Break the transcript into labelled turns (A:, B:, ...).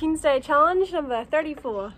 A: Teens Day Challenge number 34.